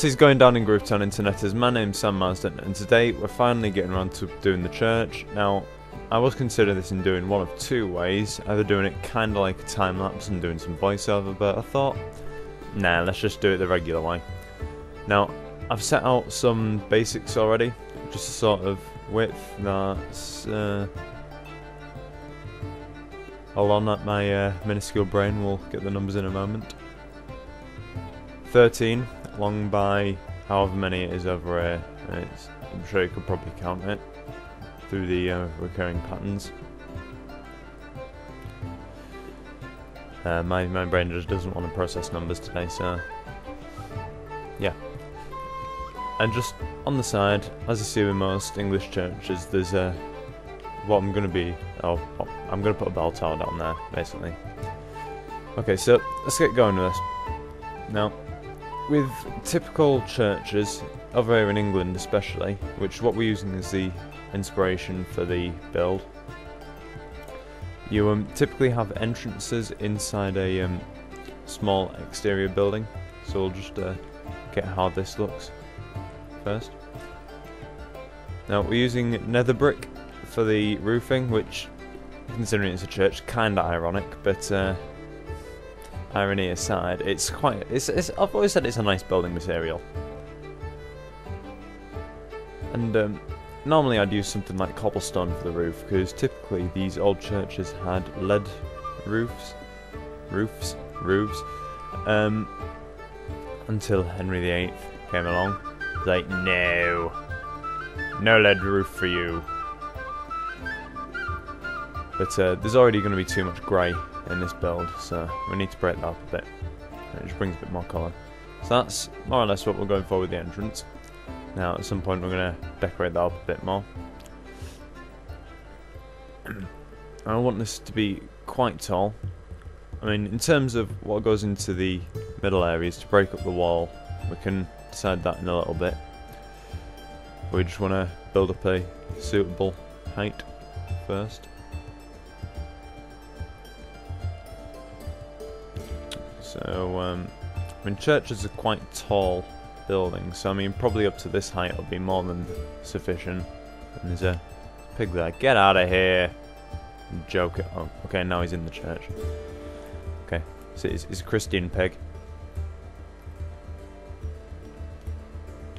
What is going down in Groovetown Interneters? My name's Sam Marsden and today we're finally getting around to doing the church. Now, I was considering this in doing one of two ways, either doing it kinda like a time lapse and doing some voiceover, but I thought, nah, let's just do it the regular way. Now, I've set out some basics already, just a sort of width that's, uh, hold on, that my uh, minuscule brain will get the numbers in a moment. 13 long by however many it is over here. I'm sure you could probably count it through the uh, recurring patterns. Uh, my, my brain just doesn't want to process numbers today, so yeah. And just on the side, as you see with most English churches, there's a what I'm going to be, oh, I'm going to put a bell tower down there, basically. Okay, so let's get going with this. Now, with typical churches, over here in England especially, which what we're using as the inspiration for the build, you um, typically have entrances inside a um, small exterior building. So we'll just uh, get how this looks first. Now we're using nether brick for the roofing, which, considering it's a church, kinda ironic, but uh, irony aside, it's quite. It's, it's, I've always said it's a nice building material. And um, normally I'd use something like cobblestone for the roof, because typically these old churches had lead roofs, roofs, roofs, um, until Henry VIII came along. Like, no, no lead roof for you. But uh, there's already going to be too much grey in this build, so we need to break that up a bit. It just brings a bit more colour. So that's more or less what we're going for with the entrance. Now at some point we're going to decorate that up a bit more. I want this to be quite tall. I mean, in terms of what goes into the middle areas to break up the wall, we can decide that in a little bit. We just want to build up a suitable height first. So, um, I mean, churches are quite tall buildings, so I mean, probably up to this height will be more than sufficient. And there's a pig there. Get out of here! Joke. Oh, okay, now he's in the church. Okay, so he's, he's a Christian pig.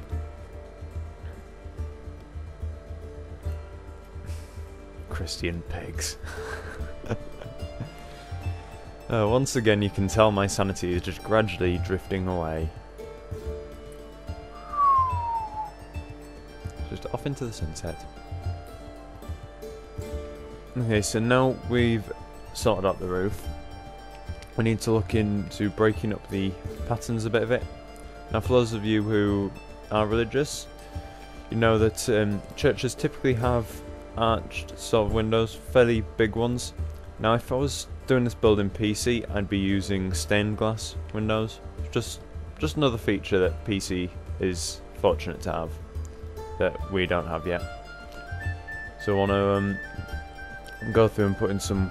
Christian pigs. Uh, once again, you can tell my sanity is just gradually drifting away. Just off into the sunset. Okay, so now we've sorted out the roof. We need to look into breaking up the patterns a bit of it. Now, for those of you who are religious, you know that um, churches typically have arched sort of windows, fairly big ones. Now, if I was doing this build in PC, I'd be using stained glass windows. Just, just another feature that PC is fortunate to have that we don't have yet. So I want to um, go through and put in some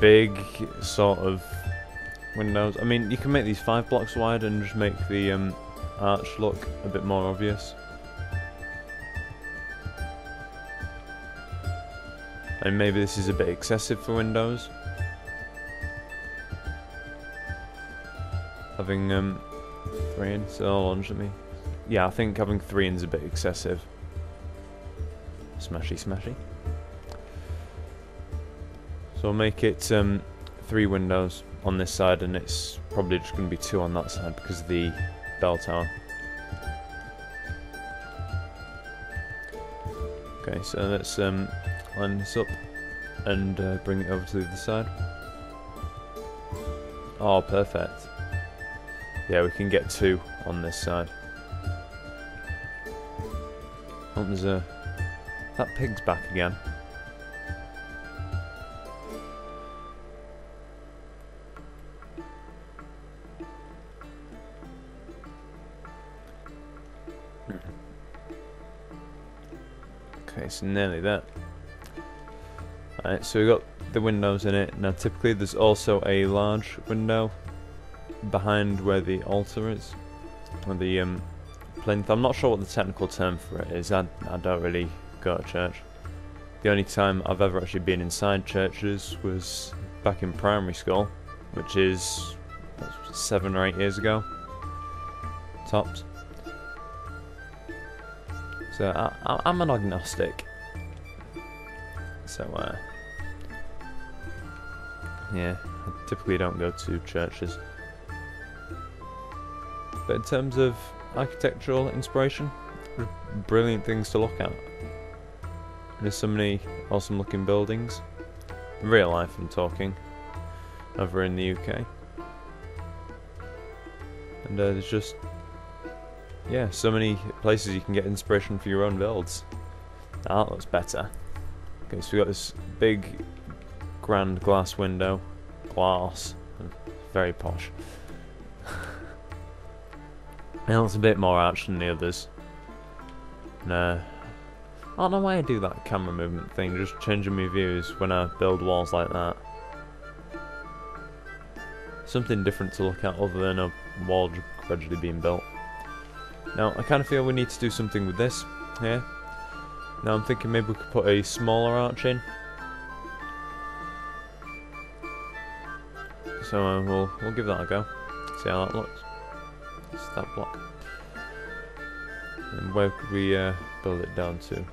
big sort of windows. I mean, you can make these five blocks wide and just make the um, arch look a bit more obvious. And maybe this is a bit excessive for Windows. Having um, three in, so launch at me. Yeah, I think having three in is a bit excessive. Smashy, smashy. So I'll make it um, three windows on this side, and it's probably just going to be two on that side because of the bell tower. Okay, so let's um, line this up and uh, bring it over to the other side. Oh, perfect. Yeah, we can get two on this side. Oh, there's a... That pig's back again. Okay, so nearly there. So we've got the windows in it. Now typically there's also a large window behind where the altar is, or the um, plinth. I'm not sure what the technical term for it is. I, I don't really go to church. The only time I've ever actually been inside churches was back in primary school, which is seven or eight years ago, tops. So I, I'm an agnostic. So uh, yeah, I typically don't go to churches. But in terms of architectural inspiration, brilliant things to look at. There's so many awesome looking buildings. In real life, I'm talking. Over in the UK. And uh, there's just. Yeah, so many places you can get inspiration for your own builds. That looks better. Okay, so we got this big, grand glass window. Glass. Very posh. it looks a bit more arched than the others. No. I don't know why I do that camera movement thing, just changing my views when I build walls like that. Something different to look at other than a wall gradually being built. Now, I kind of feel we need to do something with this here. Now I'm thinking maybe we could put a smaller arch in. So uh, we'll, we'll give that a go. See how that looks. It's that block. And where could we uh, build it down to?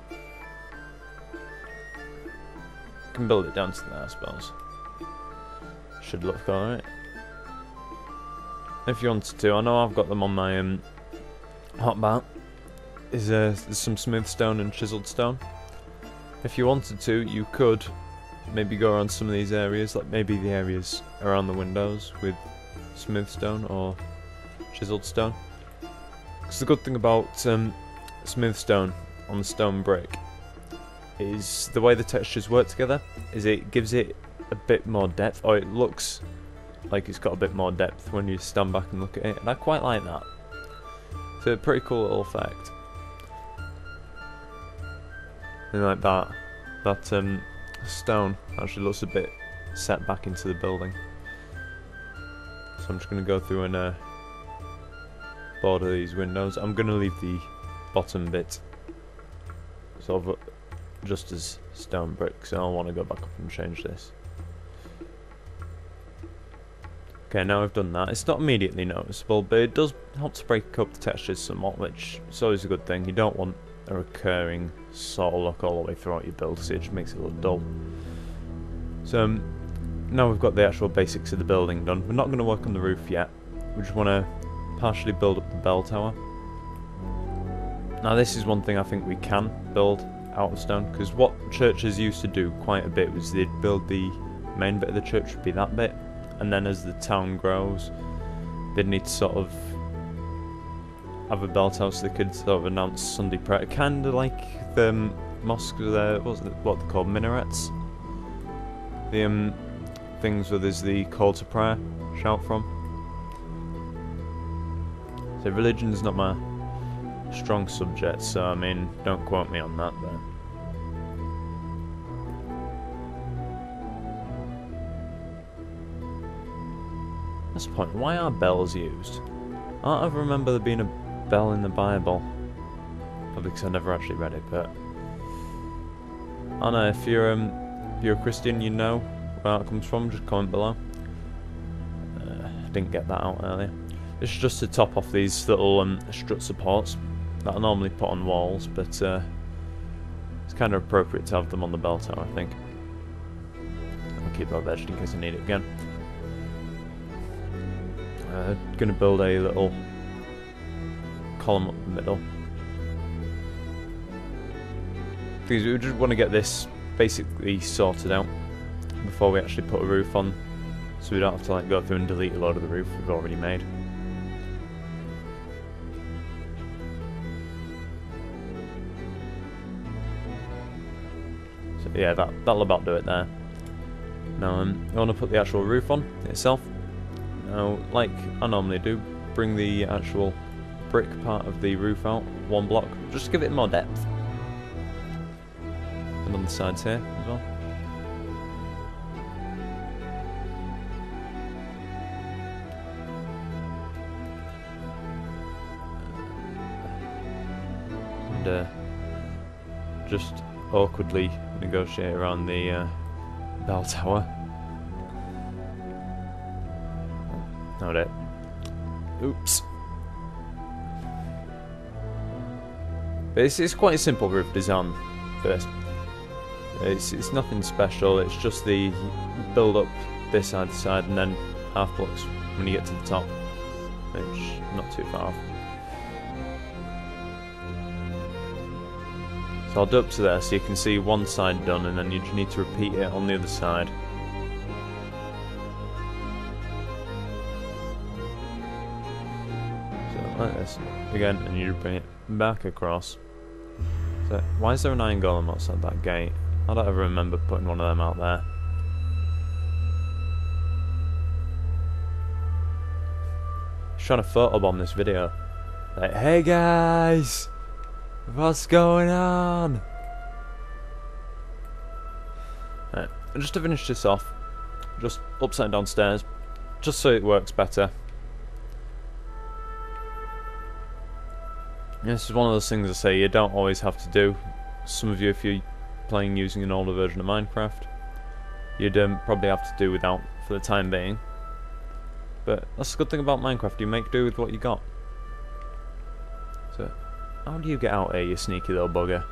can build it down to there, I suppose. Should look alright. If you wanted to, I know I've got them on my um, hotbar. Is uh, some smooth stone and chiseled stone. If you wanted to, you could maybe go around some of these areas, like maybe the areas around the windows with smooth stone or chiseled stone. Because the good thing about um, smooth stone on the stone brick is the way the textures work together is it gives it a bit more depth or it looks like it's got a bit more depth when you stand back and look at it and I quite like that. So a pretty cool little effect. And like that. That um, stone actually looks a bit set back into the building so I'm just going to go through and uh, border these windows I'm going to leave the bottom bit sort of just as stone brick, so I want to go back up and change this. Okay, now I've done that. It's not immediately noticeable, but it does help to break up the textures somewhat, which is always a good thing. You don't want a recurring sort of look all the way throughout your build, so it just makes it look dull. So, um, now we've got the actual basics of the building done. We're not going to work on the roof yet. We just want to partially build up the bell tower. Now this is one thing I think we can build out of stone because what churches used to do quite a bit was they'd build the main bit of the church would be that bit and then as the town grows they'd need to sort of have a bell tower so they could sort of announce Sunday prayer kind of like the um, mosques there what's it, what they called minarets the um, things where there's the call to prayer shout from so religion is not my strong subject, so I mean, don't quote me on that then. That's the point. Why are bells used? I don't ever remember there being a bell in the Bible. Probably because I never actually read it, but... I know, if you're, um, if you're a Christian, you know where that comes from, just comment below. Uh, didn't get that out earlier. This is just to top off these little um, strut supports that I normally put on walls, but uh, it's kind of appropriate to have them on the bell tower, I think. I'll keep that there just in case I need it again. Uh, gonna build a little column up the middle. Because we just want to get this basically sorted out before we actually put a roof on, so we don't have to like go through and delete a lot of the roof we've already made. So yeah, that, that'll about do it there. Now, um, I want to put the actual roof on itself. Now, like I normally do, bring the actual brick part of the roof out, one block, just give it more depth. And on the sides here as well. And uh, just awkwardly negotiate around the uh, bell tower. Not it. Oops. But it's, it's quite a simple roof design first. It's, it's nothing special, it's just the build up this side to side and then half blocks when you get to the top, which not too far off. So I'll do up to there so you can see one side done and then you just need to repeat it on the other side. So like this again and you bring it back across. So why is there an iron golem outside that gate? I don't ever remember putting one of them out there. He's trying to photobomb this video. Like, hey guys! What's going on? Right, just to finish this off, just upside down stairs, just so it works better. This is one of those things I say you don't always have to do. Some of you, if you're playing using an older version of Minecraft, you'd um, probably have to do without for the time being. But that's the good thing about Minecraft, you make do with what you got. So, how do you get out here, you sneaky little bugger?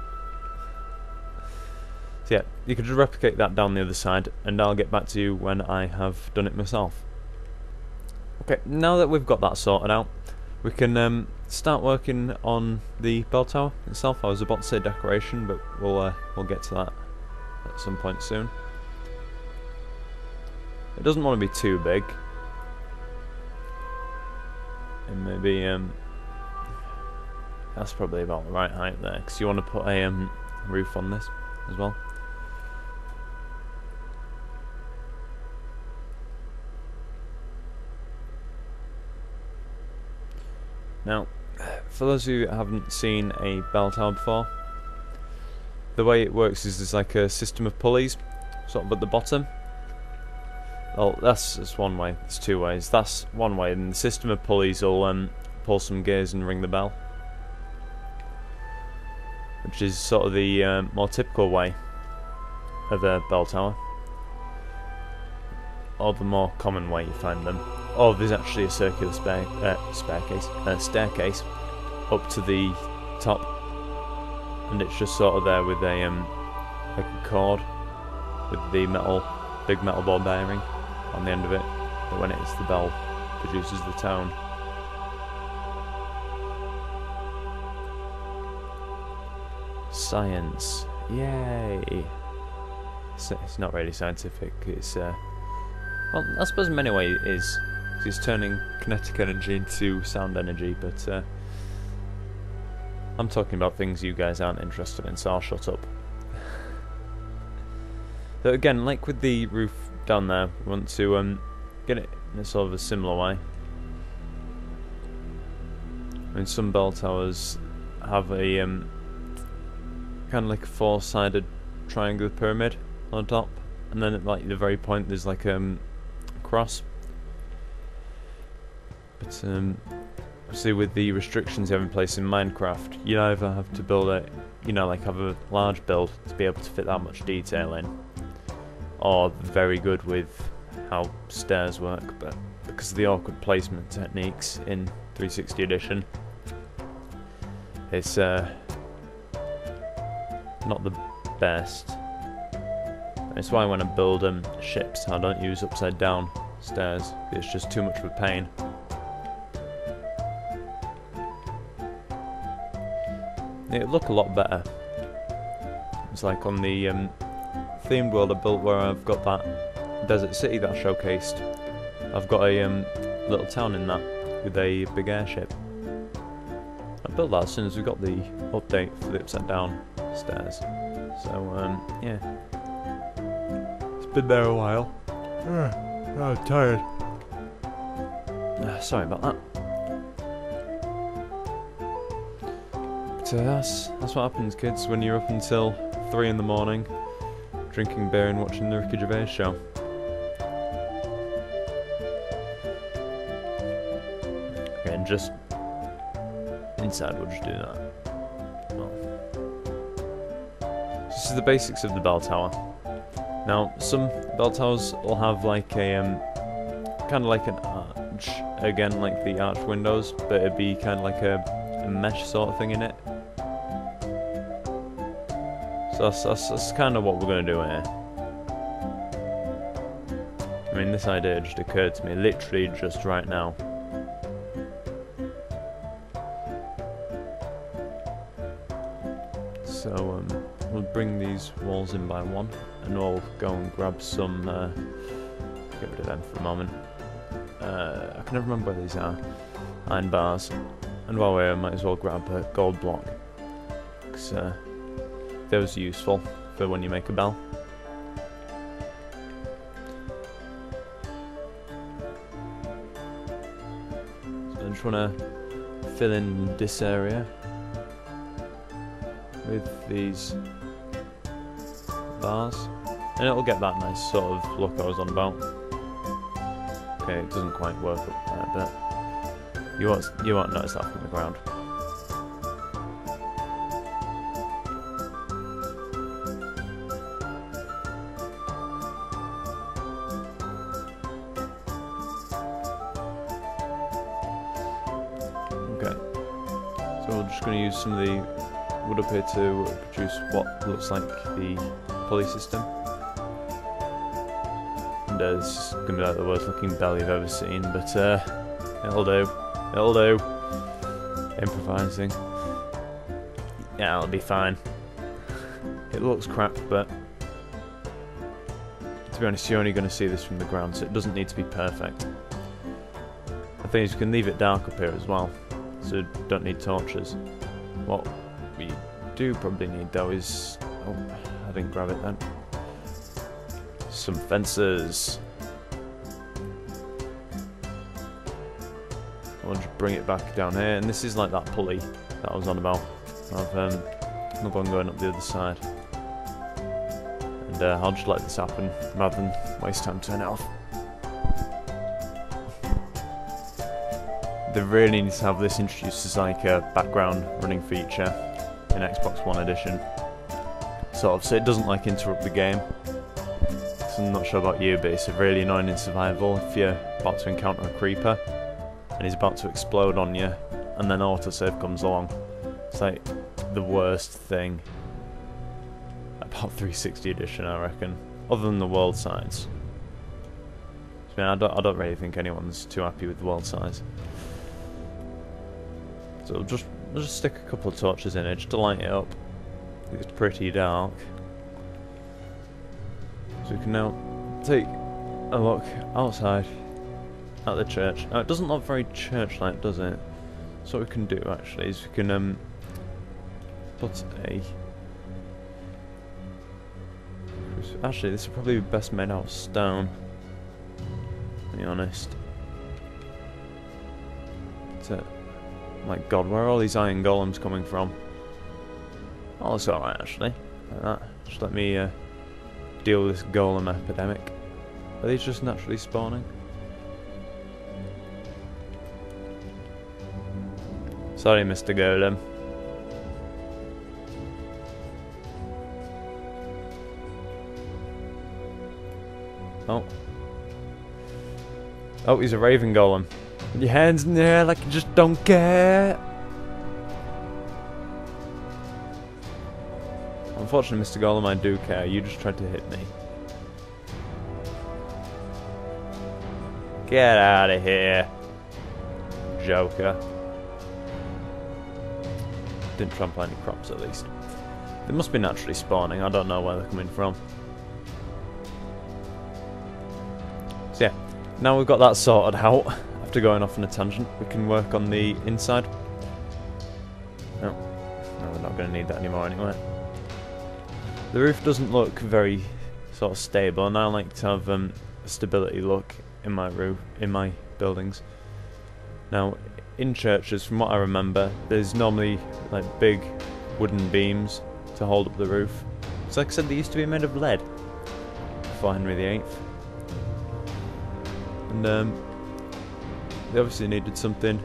So yeah, you could just replicate that down the other side, and I'll get back to you when I have done it myself. Okay, now that we've got that sorted out, we can um, start working on the bell tower itself. I was about to say decoration, but we'll uh, we'll get to that at some point soon. It doesn't want to be too big. And maybe um, that's probably about the right height there, because you want to put a um, roof on this as well. Now, for those who haven't seen a bell tower before, the way it works is there's like a system of pulleys, sort of at the bottom. Well, that's, that's one way. There's two ways. That's one way, and the system of pulleys will um, pull some gears and ring the bell, which is sort of the um, more typical way of a bell tower, or the more common way you find them. Oh, there's actually a circular spare, uh, staircase, uh, staircase up to the top, and it's just sort of there with a um, like a cord with the metal, big metal ball bearing on the end of it. That when it hits the bell, produces the tone. Science, yay! It's, it's not really scientific. It's uh, well, I suppose in many ways it is. It's turning kinetic energy into sound energy, but uh, I'm talking about things you guys aren't interested in, so I'll shut up. so again, like with the roof down there, we want to um, get it in a sort of a similar way. I mean, some bell towers have a um, kind of like a four-sided triangular pyramid on top, and then at like the very point there's like um, a cross. But um, obviously with the restrictions you have in place in Minecraft, you either have to build it, you know, like have a large build to be able to fit that much detail in, or very good with how stairs work, but because of the awkward placement techniques in 360 edition, it's uh, not the best. It's why when I build um, ships, I don't use upside down stairs. It's just too much of a pain. It'd look a lot better. It's like on the um, themed world I built where I've got that desert city that I showcased. I've got a um, little town in that with a big airship. I built that as soon as we got the update for the upside down stairs. So um, yeah, it's been there a while. I'm tired. Uh, sorry about that. But uh, that's that's what happens, kids, when you're up until three in the morning, drinking beer and watching the Ricky Gervais show. Okay, and just inside, we'll just do that. Well, This is the basics of the bell tower. Now, some bell towers will have like a um, kind of like an arch again, like the arch windows, but it'd be kind of like a, a mesh sort of thing in it. That's, that's, that's kind of what we're going to do here. I mean, this idea just occurred to me literally just right now. So, um, we'll bring these walls in by one, and we'll go and grab some, uh, get rid of them for a moment. Uh, I can never remember where these are. Iron bars. And while we're here, I might as well grab a gold block. Because, uh, those useful for when you make a bell. So I just want to fill in this area with these bars and it'll get that nice sort of look I was on about. Okay, it doesn't quite work up there, but you won't, you won't notice that from the ground. Use some of the wood up here to produce what looks like the pulley system. And uh, this is going to be like the worst looking bell you've ever seen, but uh, it'll do. It'll do. Improvising. Yeah, it'll be fine. It looks crap, but to be honest, you're only going to see this from the ground, so it doesn't need to be perfect. The thing is, you can leave it dark up here as well, so don't need torches. What we do probably need though is... Oh, I didn't grab it then. Some fences. I'll just bring it back down here, and this is like that pulley that I was on about. I've um, another one going up the other side. And uh, I'll just let this happen rather than waste time turning it off. They really need to have this introduced as like a background running feature in Xbox One edition. Sort of, so it doesn't like interrupt the game. So I'm not sure about you, but it's really annoying in survival if you're about to encounter a creeper and he's about to explode on you and then autosave comes along. It's like the worst thing about 360 edition, I reckon. Other than the world size. I mean, I don't, I don't really think anyone's too happy with the world size. So we'll just we'll just stick a couple of torches in it just to light it up. It's pretty dark. So we can now take a look outside at the church. Now it doesn't look very church-like, does it? So what we can do actually is we can um put a actually this would probably be best made out of stone. To be honest. To my god, where are all these iron golems coming from? Oh, it's alright actually. Like. Just let me uh, deal with this golem epidemic. Are these just naturally spawning? Sorry, Mr. Golem. Oh. Oh, he's a raven golem. Your hands in the air like you just don't care. Unfortunately, Mr. Golem, I do care. You just tried to hit me. Get out of here, Joker. Didn't trample any crops, at least. They must be naturally spawning. I don't know where they're coming from. So yeah, now we've got that sorted out. After going off on a tangent, we can work on the inside. No, no we're not going to need that anymore anyway. The roof doesn't look very sort of stable, and I like to have um, a stability look in my roof, in my buildings. Now, in churches, from what I remember, there's normally like big wooden beams to hold up the roof. So like I said, they used to be made of lead before Henry VIII. And um, they obviously needed something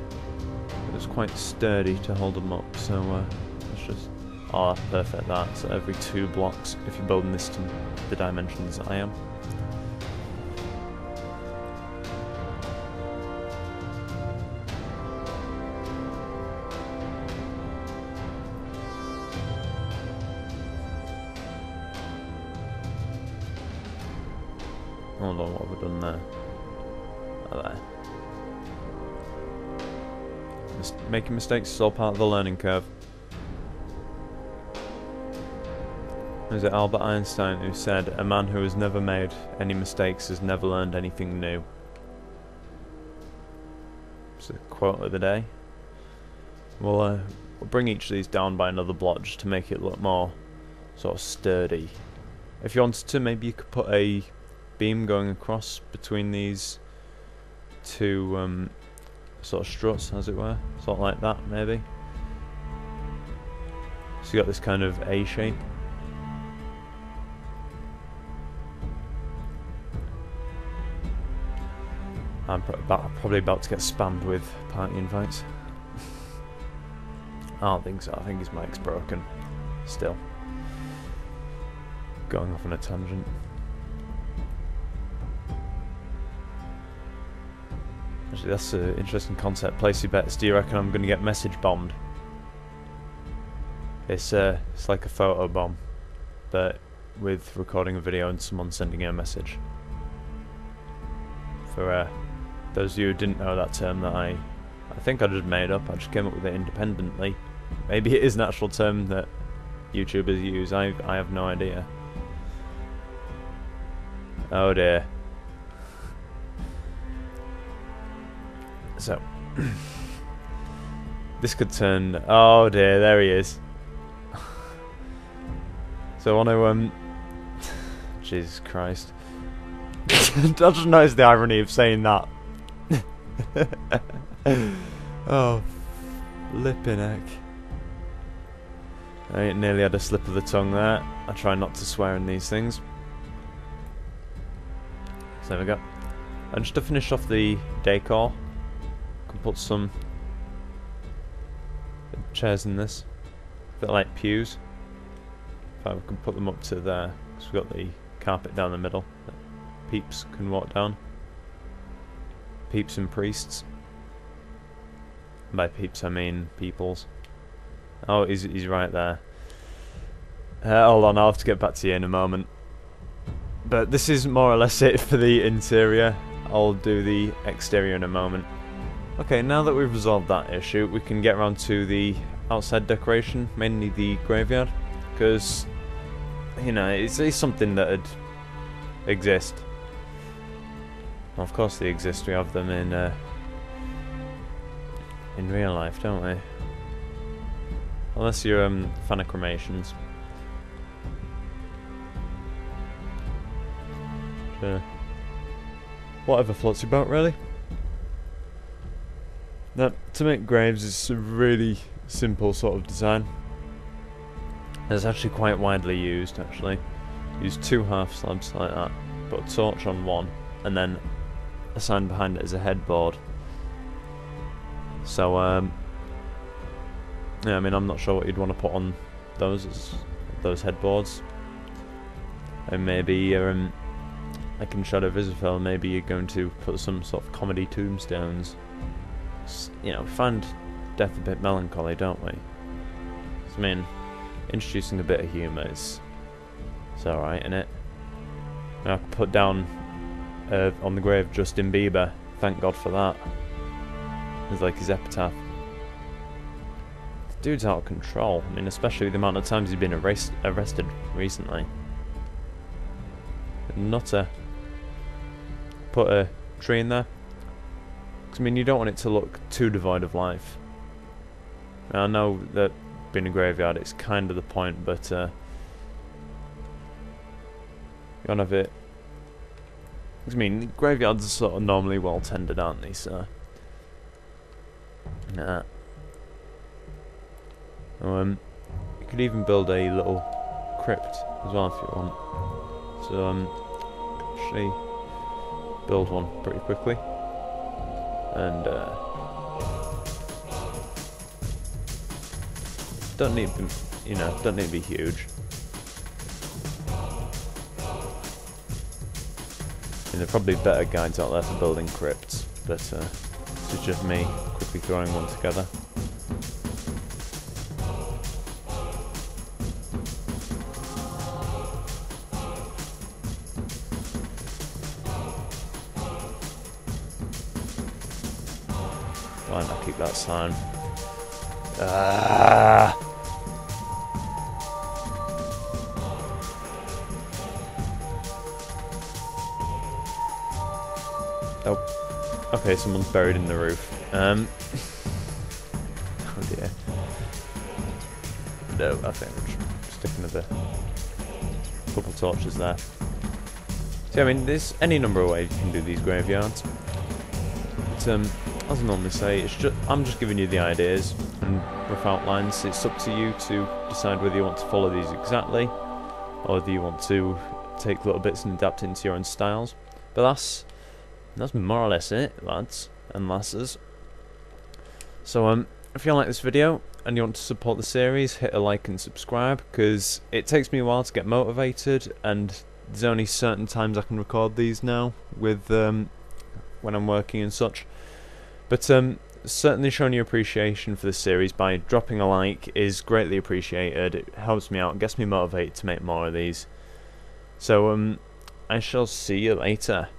that was quite sturdy to hold them up, so uh, let's just Oh, perfect that. So every two blocks, if you're building this to the dimensions I am. Making mistakes is all part of the learning curve. Was it Albert Einstein who said, A man who has never made any mistakes has never learned anything new? It's a quote of the day. We'll, uh, we'll bring each of these down by another block just to make it look more sort of sturdy. If you wanted to, maybe you could put a beam going across between these two um, sort of struts, as it were. Sort of like that, maybe. So you got this kind of A shape. I'm probably about to get spammed with party invites. I don't think so. I think his mic's broken. Still. Going off on a tangent. Actually, that's an interesting concept. Place your bets. Do you reckon I'm going to get message bombed? It's uh, it's like a photo bomb, but with recording a video and someone sending you a message. For uh, those of you who didn't know that term that I, I think I just made up. I just came up with it independently. Maybe it is an actual term that YouTubers use. I I have no idea. Oh dear. So, this could turn. Oh dear, there he is. so I want to um. Jesus Christ! I just noticed the irony of saying that. oh, flipping heck! I nearly had a slip of the tongue there. I try not to swear in these things. So there we go. And just to finish off the decor, put some chairs in this. Bit like pews. Fact, we can put them up to there. Because we've got the carpet down the middle that peeps can walk down. Peeps and priests. by peeps I mean peoples. Oh, he's, he's right there. Uh, hold on, I'll have to get back to you in a moment. But this is more or less it for the interior. I'll do the exterior in a moment. Okay, now that we've resolved that issue, we can get around to the outside decoration, mainly the graveyard, because, you know, it's, it's something that'd exist. Well, of course they exist, we have them in, uh, in real life, don't we? Unless you're um, fan of cremations. Sure. Whatever floats your boat, really. Now, to make graves is a really simple sort of design. It's actually quite widely used, actually. Use two half slabs like that, put a torch on one, and then a sign behind it as a headboard. So, um, yeah, I mean, I'm not sure what you'd want to put on those those headboards. And maybe, um, like in Shadow of maybe you're going to put some sort of comedy tombstones you know, find death a bit melancholy, don't we? I mean, introducing a bit of humour is, it's alright, isn't it? I put down uh, on the grave Justin Bieber, thank God for that. It's like his epitaph. The dude's out of control, I mean, especially the amount of times he's been arrest arrested recently. Nutter. Put a tree in there, I mean, you don't want it to look too devoid of life. I know that being a graveyard, it's kind of the point, but uh, you want to have it. I mean, graveyards are sort of normally well tended, aren't they? So, yeah. Um, you could even build a little crypt as well if you want. So, um, actually, build one pretty quickly and uh, don't need you know, don't need to be huge. And there are probably better guides out there for building crypts, but uh, this is just me quickly throwing one together. That? Ah! Oh. Okay, someone's buried in the roof. Um. oh dear. No, I think I'm sticking with a couple torches there. See, I mean, there's any number of ways you can do these graveyards. But, um, as I normally say, it's just I'm just giving you the ideas and rough outlines. It's up to you to decide whether you want to follow these exactly, or whether you want to take little bits and adapt into your own styles. But that's that's more or less it, lads and lasses. So um, if you like this video and you want to support the series, hit a like and subscribe because it takes me a while to get motivated, and there's only certain times I can record these now with um, when I'm working and such. But um, certainly showing your appreciation for the series by dropping a like is greatly appreciated. It helps me out, gets me motivated to make more of these. So um, I shall see you later.